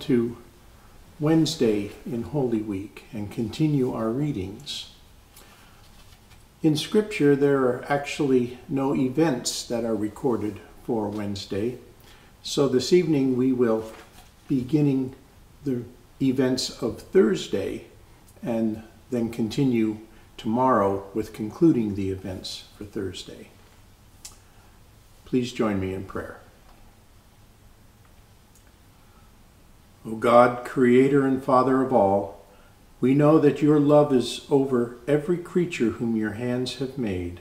to Wednesday in Holy Week and continue our readings. In Scripture, there are actually no events that are recorded for Wednesday, so this evening we will be beginning the events of Thursday and then continue tomorrow with concluding the events for Thursday. Please join me in prayer. O God, Creator and Father of all, we know that your love is over every creature whom your hands have made.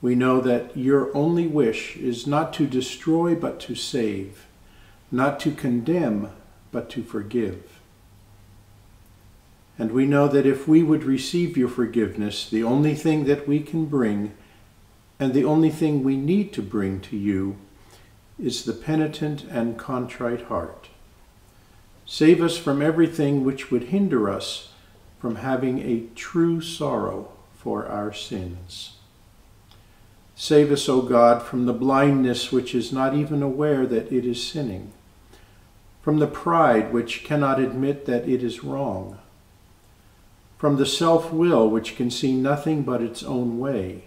We know that your only wish is not to destroy but to save, not to condemn but to forgive. And we know that if we would receive your forgiveness, the only thing that we can bring and the only thing we need to bring to you is the penitent and contrite heart. Save us from everything which would hinder us from having a true sorrow for our sins. Save us, O God, from the blindness which is not even aware that it is sinning, from the pride which cannot admit that it is wrong, from the self will which can see nothing but its own way,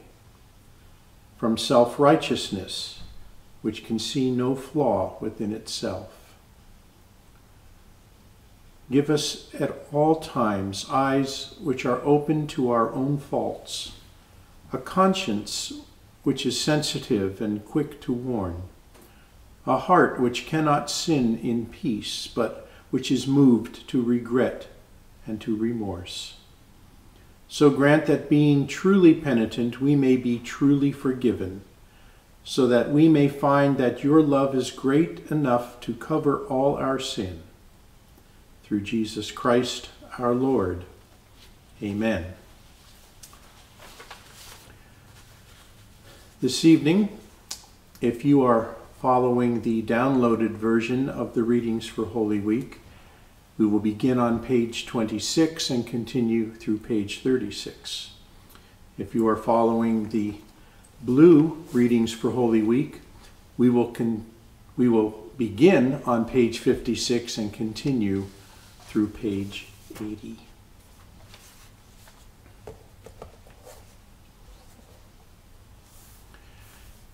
from self righteousness which can see no flaw within itself. Give us at all times eyes which are open to our own faults, a conscience which is sensitive and quick to warn, a heart which cannot sin in peace, but which is moved to regret and to remorse. So grant that being truly penitent, we may be truly forgiven, so that we may find that your love is great enough to cover all our sin through Jesus Christ our Lord. Amen. This evening, if you are following the downloaded version of the readings for Holy Week, we will begin on page 26 and continue through page 36. If you are following the blue readings for Holy Week, we will, we will begin on page 56 and continue through page 80.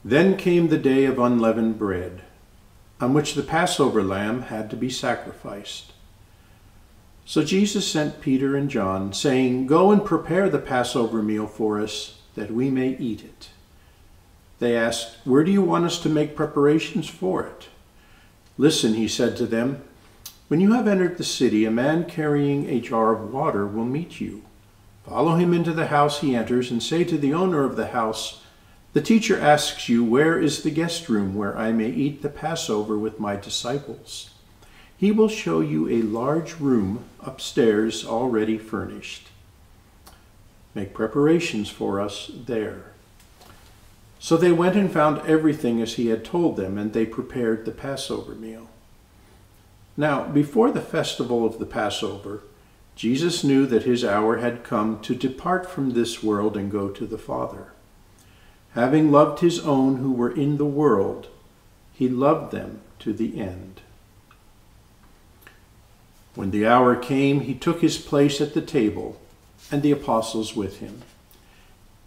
Then came the day of unleavened bread, on which the Passover lamb had to be sacrificed. So Jesus sent Peter and John, saying, Go and prepare the Passover meal for us, that we may eat it. They asked, Where do you want us to make preparations for it? Listen, he said to them, when you have entered the city, a man carrying a jar of water will meet you. Follow him into the house he enters and say to the owner of the house, The teacher asks you, Where is the guest room where I may eat the Passover with my disciples? He will show you a large room upstairs already furnished. Make preparations for us there. So they went and found everything as he had told them, and they prepared the Passover meal. Now, before the festival of the Passover, Jesus knew that his hour had come to depart from this world and go to the Father. Having loved his own who were in the world, he loved them to the end. When the hour came, he took his place at the table, and the apostles with him.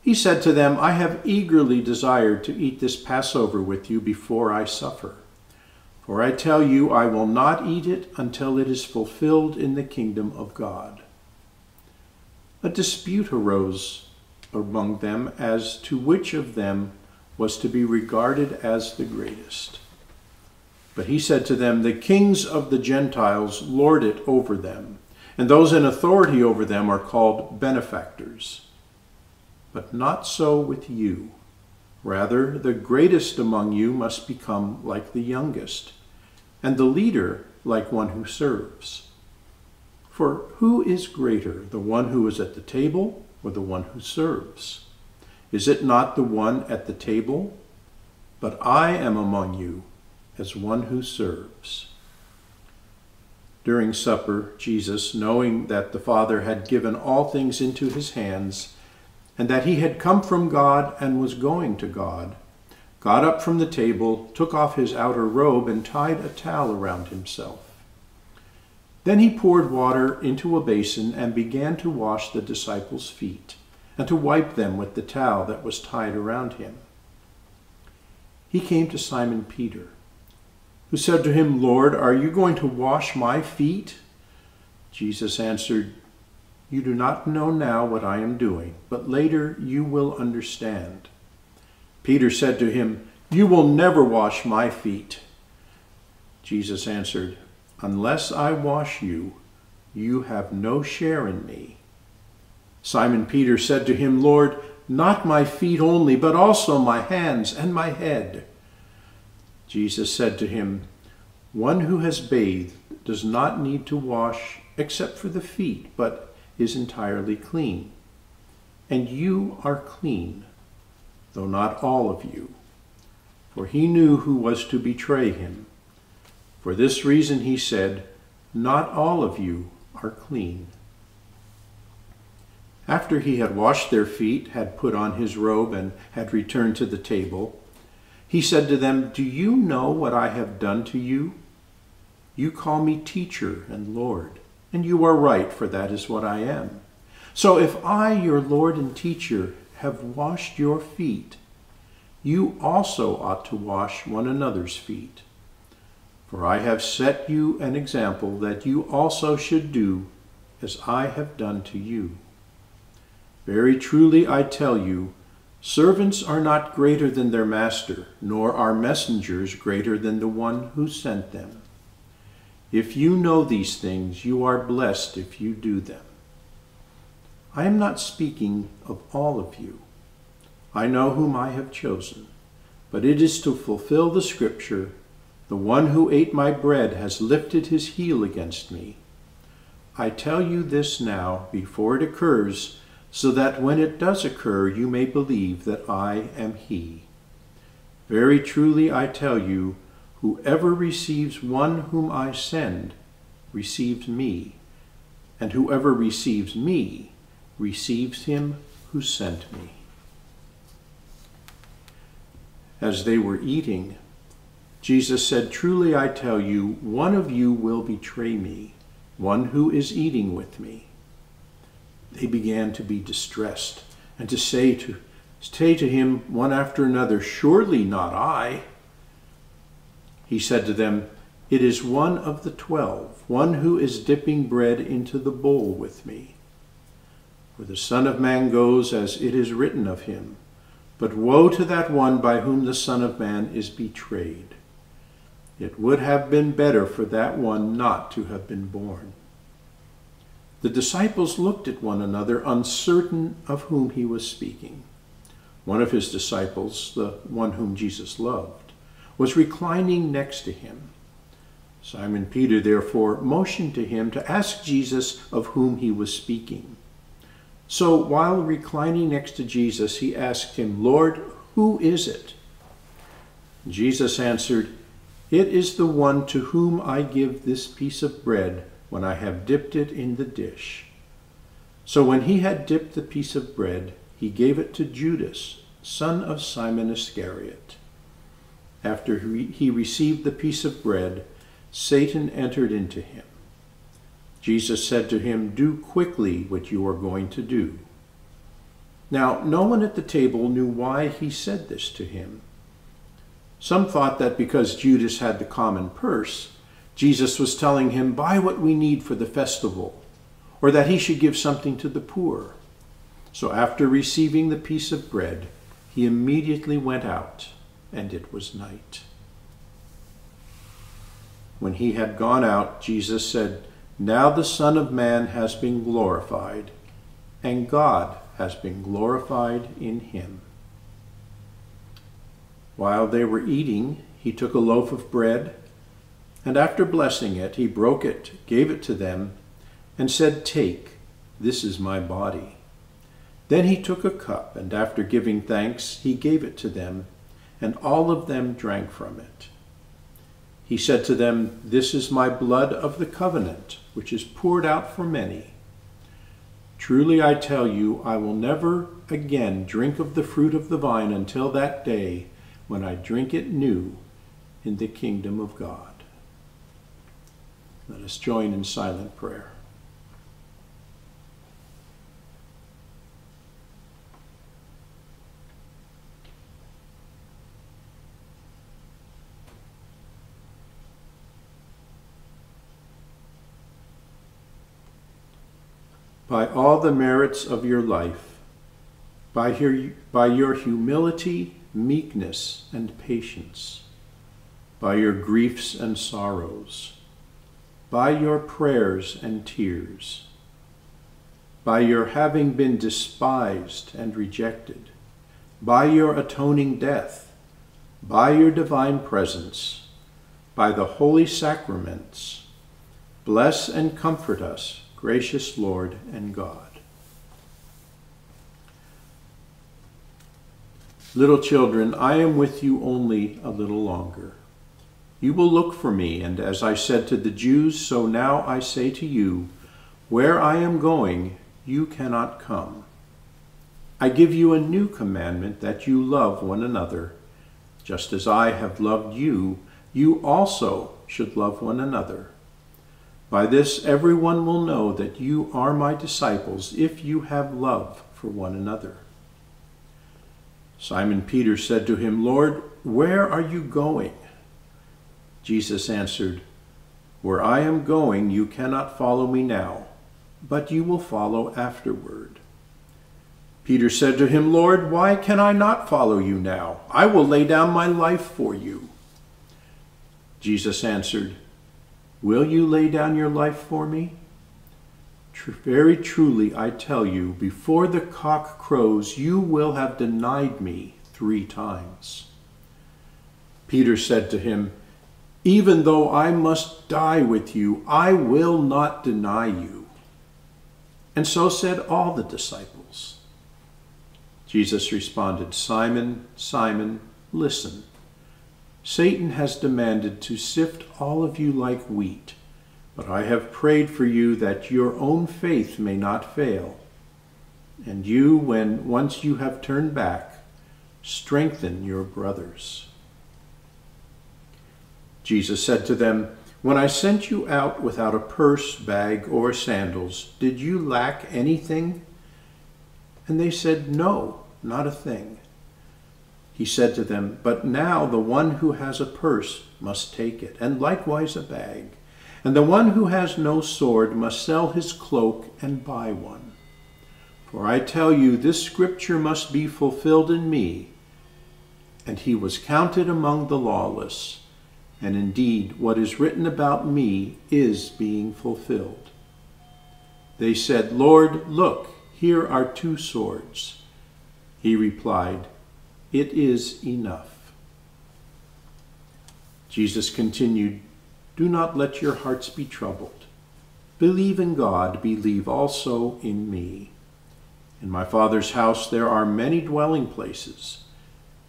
He said to them, I have eagerly desired to eat this Passover with you before I suffer. For I tell you, I will not eat it until it is fulfilled in the kingdom of God. A dispute arose among them as to which of them was to be regarded as the greatest. But he said to them, The kings of the Gentiles lord it over them, and those in authority over them are called benefactors. But not so with you. Rather, the greatest among you must become like the youngest and the leader like one who serves. For who is greater, the one who is at the table or the one who serves? Is it not the one at the table? But I am among you as one who serves. During supper, Jesus, knowing that the Father had given all things into his hands, and that he had come from God and was going to God, got up from the table, took off his outer robe, and tied a towel around himself. Then he poured water into a basin and began to wash the disciples' feet and to wipe them with the towel that was tied around him. He came to Simon Peter, who said to him, Lord, are you going to wash my feet? Jesus answered, You do not know now what I am doing, but later you will understand. Peter said to him, You will never wash my feet. Jesus answered, Unless I wash you, you have no share in me. Simon Peter said to him, Lord, not my feet only, but also my hands and my head. Jesus said to him, One who has bathed does not need to wash except for the feet, but is entirely clean. And you are clean, though not all of you. For he knew who was to betray him. For this reason he said, Not all of you are clean. After he had washed their feet, had put on his robe, and had returned to the table, he said to them, Do you know what I have done to you? You call me teacher and Lord, and you are right, for that is what I am. So if I, your Lord and teacher, have washed your feet, you also ought to wash one another's feet. For I have set you an example that you also should do as I have done to you. Very truly I tell you, servants are not greater than their master, nor are messengers greater than the one who sent them. If you know these things, you are blessed if you do them. I am not speaking of all of you. I know whom I have chosen, but it is to fulfill the scripture the one who ate my bread has lifted his heel against me. I tell you this now before it occurs, so that when it does occur you may believe that I am he. Very truly I tell you, whoever receives one whom I send receives me, and whoever receives me receives him who sent me. As they were eating, Jesus said, Truly I tell you, one of you will betray me, one who is eating with me. They began to be distressed and to say to, say to him one after another, Surely not I. He said to them, It is one of the twelve, one who is dipping bread into the bowl with me. For the Son of Man goes as it is written of him. But woe to that one by whom the Son of Man is betrayed. It would have been better for that one not to have been born. The disciples looked at one another, uncertain of whom he was speaking. One of his disciples, the one whom Jesus loved, was reclining next to him. Simon Peter therefore motioned to him to ask Jesus of whom he was speaking. So while reclining next to Jesus, he asked him, Lord, who is it? Jesus answered, it is the one to whom I give this piece of bread when I have dipped it in the dish. So when he had dipped the piece of bread, he gave it to Judas, son of Simon Iscariot. After he received the piece of bread, Satan entered into him. Jesus said to him, Do quickly what you are going to do. Now, no one at the table knew why he said this to him. Some thought that because Judas had the common purse, Jesus was telling him, Buy what we need for the festival, or that he should give something to the poor. So after receiving the piece of bread, he immediately went out, and it was night. When he had gone out, Jesus said, Now the Son of Man has been glorified, and God has been glorified in him. While they were eating, he took a loaf of bread, and after blessing it, he broke it, gave it to them, and said, Take, this is my body. Then he took a cup, and after giving thanks, he gave it to them, and all of them drank from it. He said to them, This is my blood of the covenant, which is poured out for many. Truly I tell you, I will never again drink of the fruit of the vine until that day when I drink it new in the kingdom of God. Let us join in silent prayer. By all the merits of your life, by your, by your humility, meekness, and patience, by your griefs and sorrows, by your prayers and tears, by your having been despised and rejected, by your atoning death, by your divine presence, by the holy sacraments, bless and comfort us, gracious Lord and God. Little children, I am with you only a little longer. You will look for me, and as I said to the Jews, so now I say to you, where I am going, you cannot come. I give you a new commandment that you love one another. Just as I have loved you, you also should love one another. By this everyone will know that you are my disciples if you have love for one another. Simon Peter said to him, Lord, where are you going? Jesus answered, Where I am going, you cannot follow me now, but you will follow afterward. Peter said to him, Lord, why can I not follow you now? I will lay down my life for you. Jesus answered, Will you lay down your life for me? Very truly, I tell you, before the cock crows, you will have denied me three times. Peter said to him, Even though I must die with you, I will not deny you. And so said all the disciples. Jesus responded, Simon, Simon, listen. Satan has demanded to sift all of you like wheat. But I have prayed for you that your own faith may not fail. And you, when once you have turned back, strengthen your brothers. Jesus said to them, When I sent you out without a purse, bag, or sandals, did you lack anything? And they said, No, not a thing. He said to them, But now the one who has a purse must take it, and likewise a bag. And the one who has no sword must sell his cloak and buy one. For I tell you, this scripture must be fulfilled in me. And he was counted among the lawless. And indeed, what is written about me is being fulfilled. They said, Lord, look, here are two swords. He replied, It is enough. Jesus continued, do not let your hearts be troubled. Believe in God, believe also in me. In my Father's house there are many dwelling places.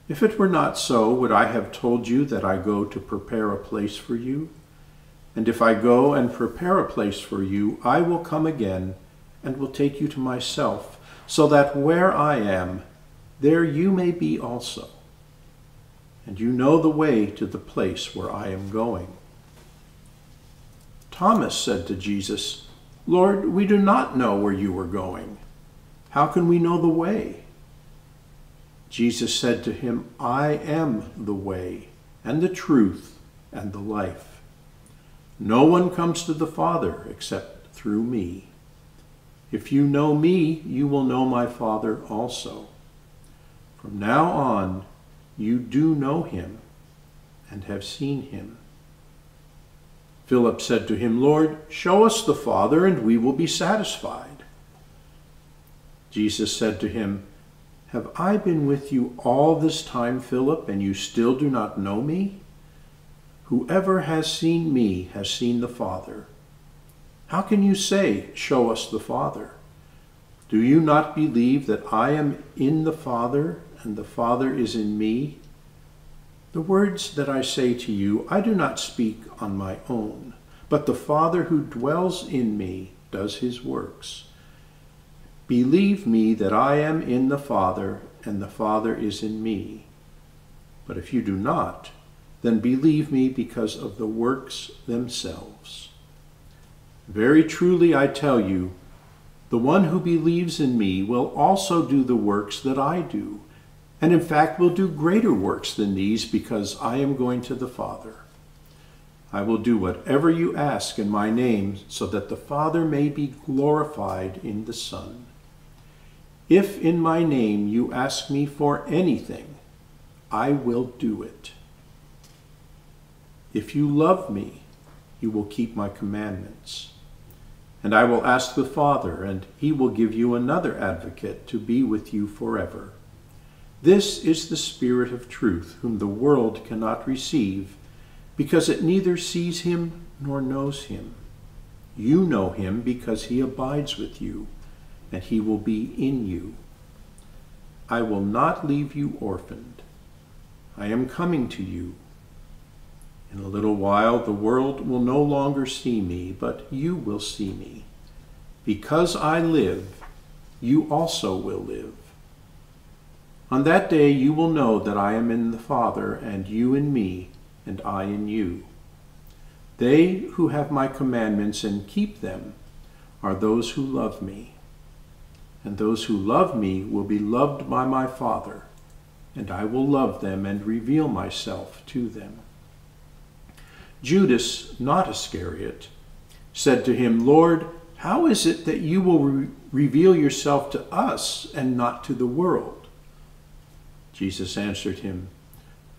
If it were not so, would I have told you that I go to prepare a place for you? And if I go and prepare a place for you, I will come again and will take you to myself, so that where I am, there you may be also. And you know the way to the place where I am going. Thomas said to Jesus, Lord, we do not know where you are going. How can we know the way? Jesus said to him, I am the way and the truth and the life. No one comes to the Father except through me. If you know me, you will know my Father also. From now on, you do know him and have seen him. Philip said to him, Lord, show us the Father, and we will be satisfied. Jesus said to him, Have I been with you all this time, Philip, and you still do not know me? Whoever has seen me has seen the Father. How can you say, Show us the Father? Do you not believe that I am in the Father, and the Father is in me? The words that I say to you, I do not speak on my own, but the Father who dwells in me does his works. Believe me that I am in the Father, and the Father is in me. But if you do not, then believe me because of the works themselves. Very truly I tell you, the one who believes in me will also do the works that I do, and in fact will do greater works than these because I am going to the Father. I will do whatever you ask in my name so that the Father may be glorified in the Son. If in my name you ask me for anything, I will do it. If you love me, you will keep my commandments. And I will ask the Father, and he will give you another advocate to be with you forever. This is the Spirit of truth, whom the world cannot receive, because it neither sees him nor knows him. You know him because he abides with you, and he will be in you. I will not leave you orphaned. I am coming to you. In a little while the world will no longer see me, but you will see me. Because I live, you also will live. On that day you will know that I am in the Father, and you in me, and I in you. They who have my commandments and keep them are those who love me. And those who love me will be loved by my Father and I will love them and reveal myself to them. Judas, not Iscariot, said to him, Lord, how is it that you will re- reveal yourself to us and not to the world? Jesus answered him,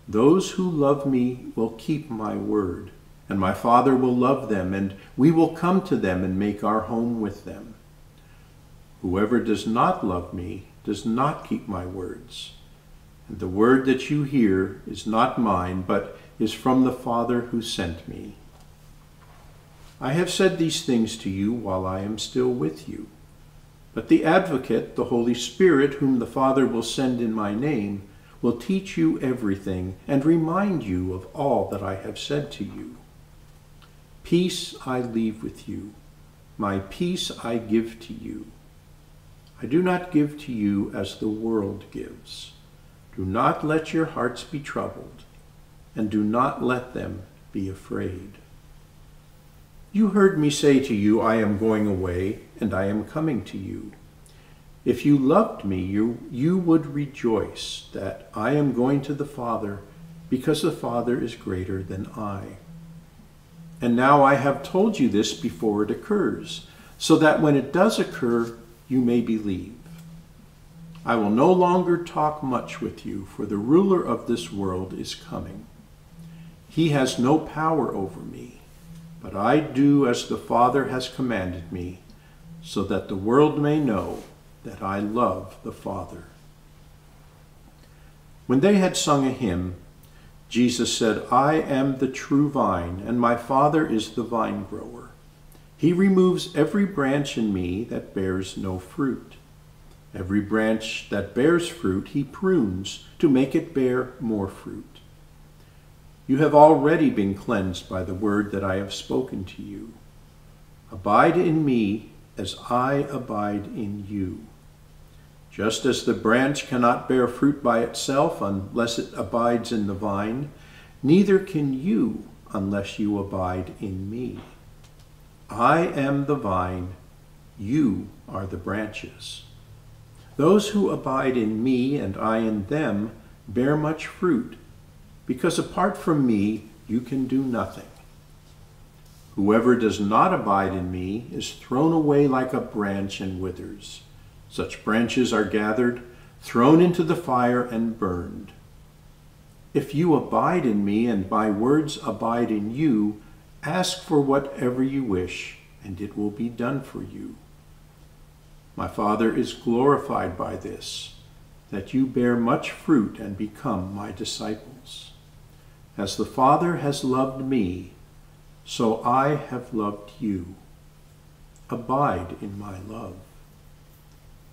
Those who love me will keep my word, and my Father will love them, and we will come to them and make our home with them. Whoever does not love me does not keep my words and the word that you hear is not mine, but is from the Father who sent me. I have said these things to you while I am still with you. But the Advocate, the Holy Spirit, whom the Father will send in my name, will teach you everything and remind you of all that I have said to you. Peace I leave with you, my peace I give to you. I do not give to you as the world gives. Do not let your hearts be troubled, and do not let them be afraid. You heard me say to you, I am going away, and I am coming to you. If you loved me, you, you would rejoice that I am going to the Father, because the Father is greater than I. And now I have told you this before it occurs, so that when it does occur, you may believe. I will no longer talk much with you, for the ruler of this world is coming. He has no power over me, but I do as the Father has commanded me, so that the world may know that I love the Father. When they had sung a hymn, Jesus said, I am the true vine, and my Father is the vine grower. He removes every branch in me that bears no fruit Every branch that bears fruit he prunes to make it bear more fruit. You have already been cleansed by the word that I have spoken to you. Abide in me as I abide in you. Just as the branch cannot bear fruit by itself unless it abides in the vine, neither can you unless you abide in me. I am the vine, you are the branches. Those who abide in me and I in them bear much fruit, because apart from me you can do nothing. Whoever does not abide in me is thrown away like a branch and withers. Such branches are gathered, thrown into the fire, and burned. If you abide in me and my words abide in you, ask for whatever you wish, and it will be done for you. My Father is glorified by this, that you bear much fruit and become my disciples. As the Father has loved me, so I have loved you. Abide in my love.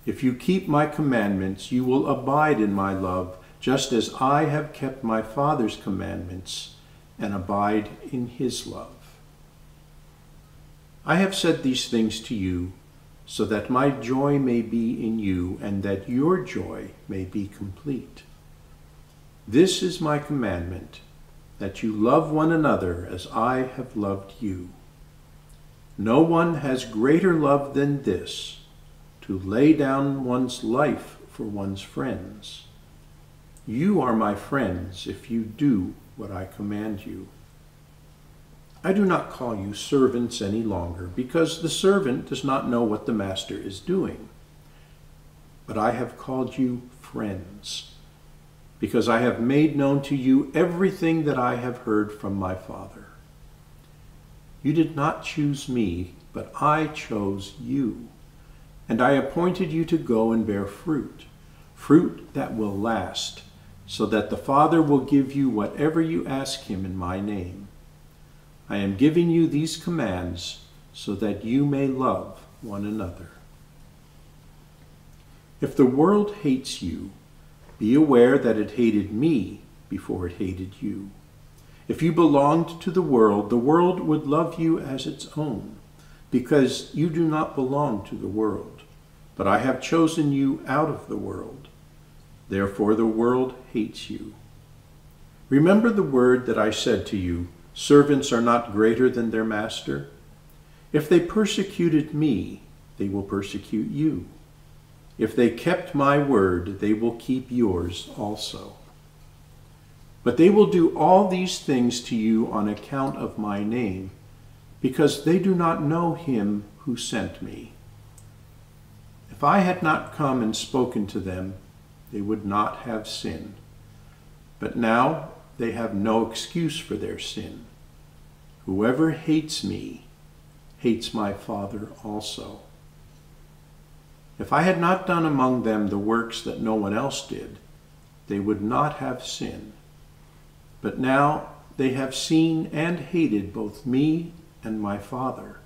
If you keep my commandments, you will abide in my love, just as I have kept my Father's commandments and abide in his love. I have said these things to you so that my joy may be in you and that your joy may be complete. This is my commandment, that you love one another as I have loved you. No one has greater love than this, to lay down one's life for one's friends. You are my friends if you do what I command you. I do not call you servants any longer, because the servant does not know what the master is doing. But I have called you friends because I have made known to you everything that I have heard from my Father. You did not choose me, but I chose you, and I appointed you to go and bear fruit, fruit that will last, so that the Father will give you whatever you ask him in my name. I am giving you these commands so that you may love one another. If the world hates you, be aware that it hated me before it hated you. If you belonged to the world, the world would love you as its own, because you do not belong to the world. But I have chosen you out of the world. Therefore the world hates you. Remember the word that I said to you, servants are not greater than their master? If they persecuted me, they will persecute you. If they kept my word, they will keep yours also. But they will do all these things to you on account of my name, because they do not know him who sent me. If I had not come and spoken to them, they would not have sin. But now they have no excuse for their sin. Whoever hates me hates my Father also. If I had not done among them the works that no one else did, they would not have sin. But now they have seen and hated both me and my Father.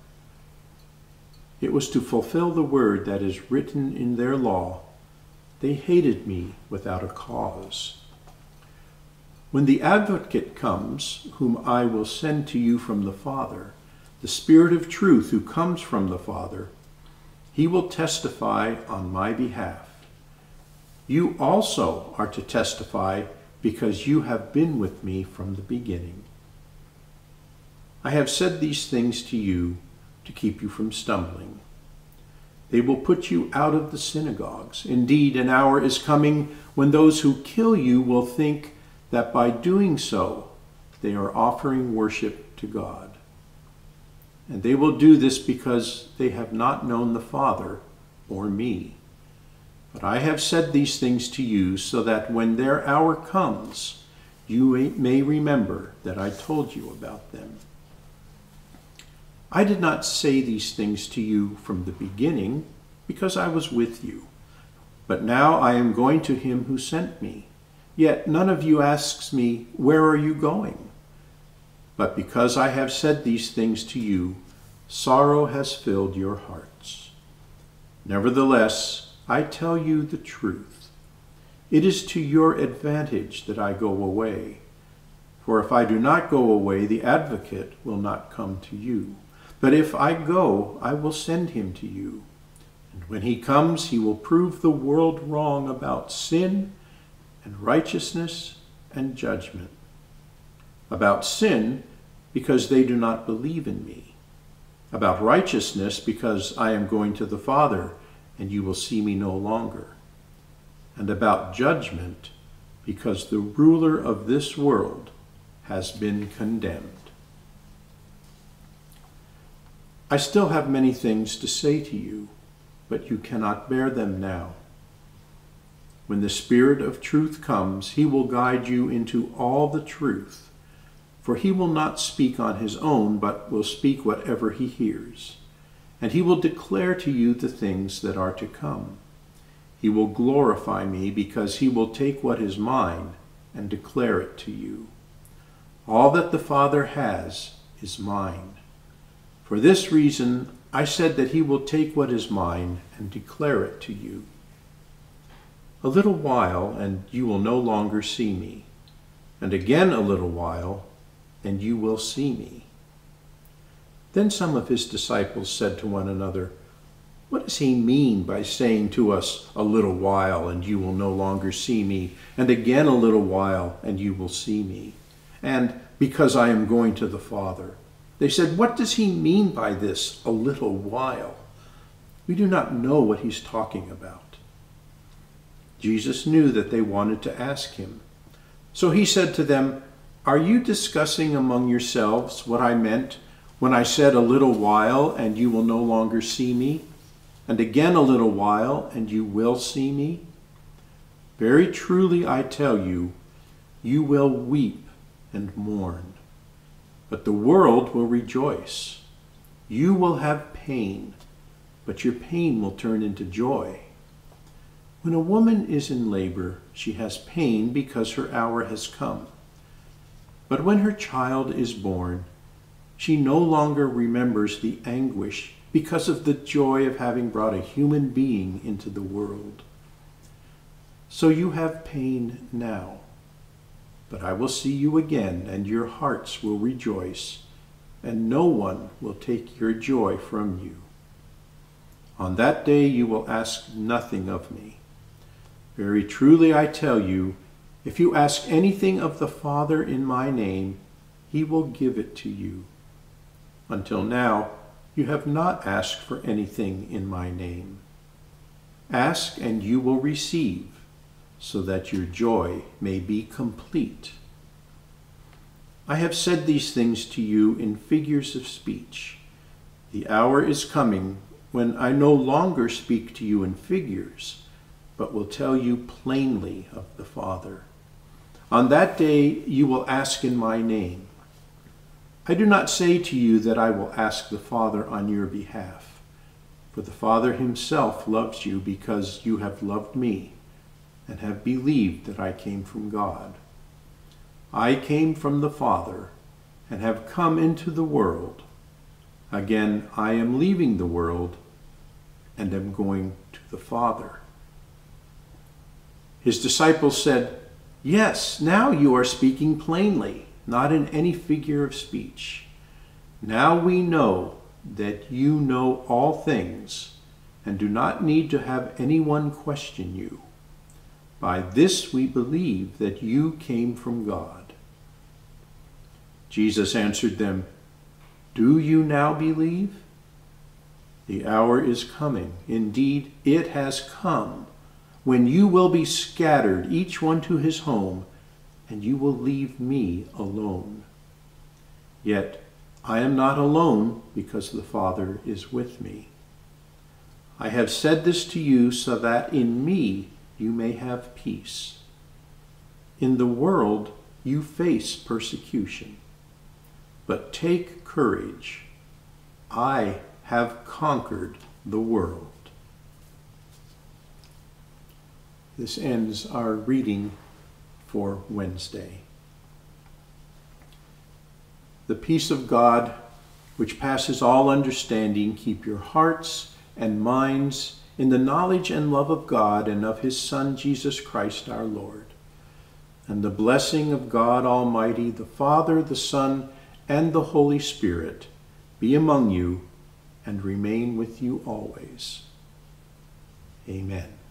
It was to fulfill the word that is written in their law. They hated me without a cause. When the advocate comes, whom I will send to you from the Father, the Spirit of truth who comes from the Father, he will testify on my behalf. You also are to testify because you have been with me from the beginning. I have said these things to you to keep you from stumbling. They will put you out of the synagogues. Indeed, an hour is coming when those who kill you will think that by doing so they are offering worship to God. And they will do this because they have not known the Father or me. But I have said these things to you so that when their hour comes, you may remember that I told you about them. I did not say these things to you from the beginning because I was with you. But now I am going to him who sent me. Yet none of you asks me, Where are you going? But because I have said these things to you, sorrow has filled your hearts. Nevertheless, I tell you the truth. It is to your advantage that I go away. For if I do not go away, the advocate will not come to you. But if I go, I will send him to you. And when he comes, he will prove the world wrong about sin and righteousness and judgment. About sin, because they do not believe in me. About righteousness, because I am going to the Father, and you will see me no longer. And about judgment, because the ruler of this world has been condemned. I still have many things to say to you, but you cannot bear them now. When the Spirit of truth comes, he will guide you into all the truth. For he will not speak on his own, but will speak whatever he hears. And he will declare to you the things that are to come. He will glorify me, because he will take what is mine and declare it to you. All that the Father has is mine. For this reason, I said that he will take what is mine and declare it to you. A little while, and you will no longer see me. And again a little while, and you will see me. Then some of his disciples said to one another, What does he mean by saying to us, A little while, and you will no longer see me, and again a little while, and you will see me? And because I am going to the Father. They said, What does he mean by this, a little while? We do not know what he's talking about. Jesus knew that they wanted to ask him. So he said to them, Are you discussing among yourselves what I meant when I said a little while and you will no longer see me, and again a little while and you will see me? Very truly I tell you, you will weep and mourn, but the world will rejoice. You will have pain but your pain will turn into joy. When a woman is in labor, she has pain because her hour has come. But when her child is born, she no longer remembers the anguish because of the joy of having brought a human being into the world. So you have pain now, but I will see you again, and your hearts will rejoice, and no one will take your joy from you. On that day you will ask nothing of me. Very truly I tell you, if you ask anything of the Father in my name, he will give it to you. Until now, you have not asked for anything in my name. Ask and you will receive, so that your joy may be complete. I have said these things to you in figures of speech. The hour is coming when I no longer speak to you in figures, but will tell you plainly of the Father. On that day you will ask in my name. I do not say to you that I will ask the Father on your behalf, for the Father himself loves you because you have loved me and have believed that I came from God. I came from the Father and have come into the world. Again, I am leaving the world and am going to the Father. His disciples said, Yes, now you are speaking plainly, not in any figure of speech. Now we know that you know all things and do not need to have anyone question you. By this we believe that you came from God. Jesus answered them, Do you now believe? The hour is coming. Indeed, it has come when you will be scattered, each one to his home, and you will leave me alone. Yet I am not alone because the Father is with me. I have said this to you so that in me you may have peace. In the world you face persecution, but take courage. I have conquered the world. This ends our reading for Wednesday. The peace of God, which passes all understanding, keep your hearts and minds in the knowledge and love of God and of his Son, Jesus Christ our Lord. And the blessing of God Almighty, the Father, the Son, and the Holy Spirit be among you and remain with you always. Amen.